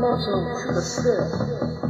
fundamental to the spirit.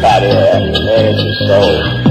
Fattier and remains the soul.